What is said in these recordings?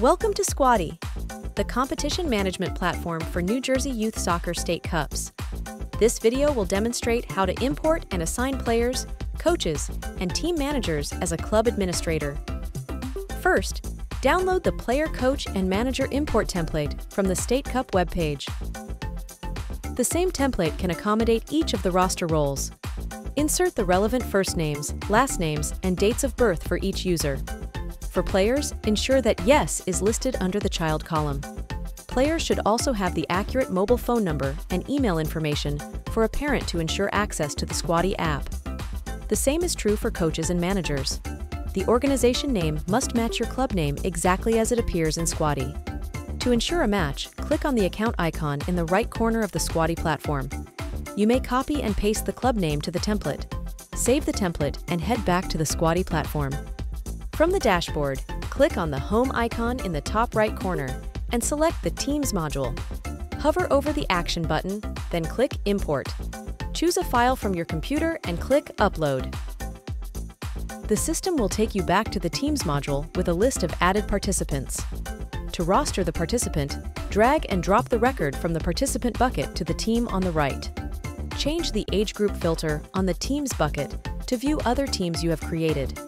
Welcome to Squadi, the competition management platform for New Jersey Youth Soccer State Cups. This video will demonstrate how to import and assign players, coaches, and team managers as a club administrator. First, download the Player Coach and Manager Import template from the State Cup webpage. The same template can accommodate each of the roster roles. Insert the relevant first names, last names, and dates of birth for each user. For players, ensure that Yes is listed under the Child column. Players should also have the accurate mobile phone number and email information for a parent to ensure access to the Squadi app. The same is true for coaches and managers. The organization name must match your club name exactly as it appears in Squadi. To ensure a match, click on the account icon in the right corner of the Squadi platform. You may copy and paste the club name to the template. Save the template and head back to the Squadi platform. From the dashboard, click on the Home icon in the top right corner and select the Teams module. Hover over the Action button, then click Import. Choose a file from your computer and click Upload. The system will take you back to the Teams module with a list of added participants. To roster the participant, drag and drop the record from the participant bucket to the team on the right. Change the age group filter on the Teams bucket to view other teams you have created.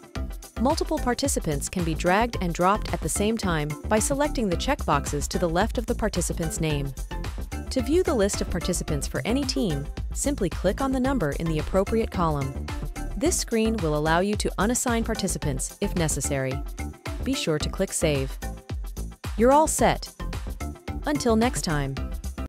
Multiple participants can be dragged and dropped at the same time by selecting the checkboxes to the left of the participant's name. To view the list of participants for any team, simply click on the number in the appropriate column. This screen will allow you to unassign participants if necessary. Be sure to click Save. You're all set. Until next time.